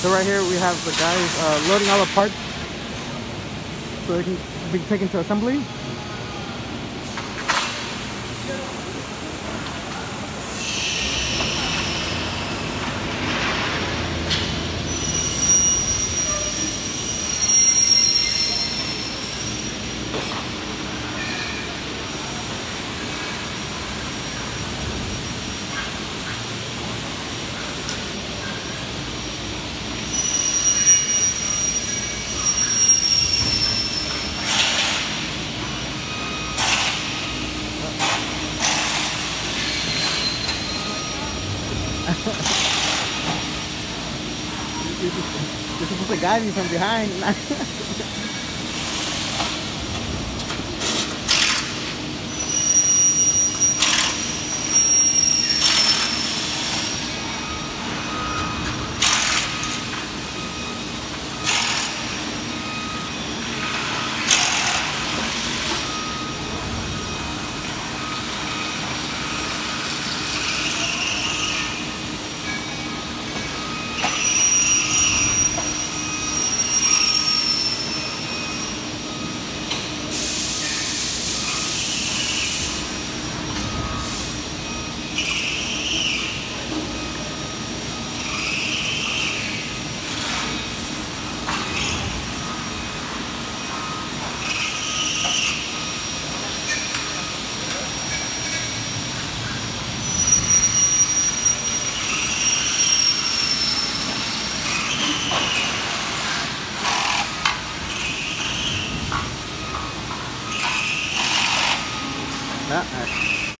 So right here we have the guys uh, loading all the parts so they can be taken to assembly. You're supposed to guide me from behind.